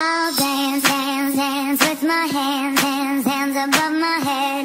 I'll dance, dance, dance with my hands, hands, hands above my head.